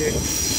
Okay.